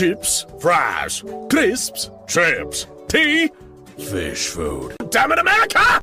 chips, fries, crisps, chips, tea, fish food. Damn it, America!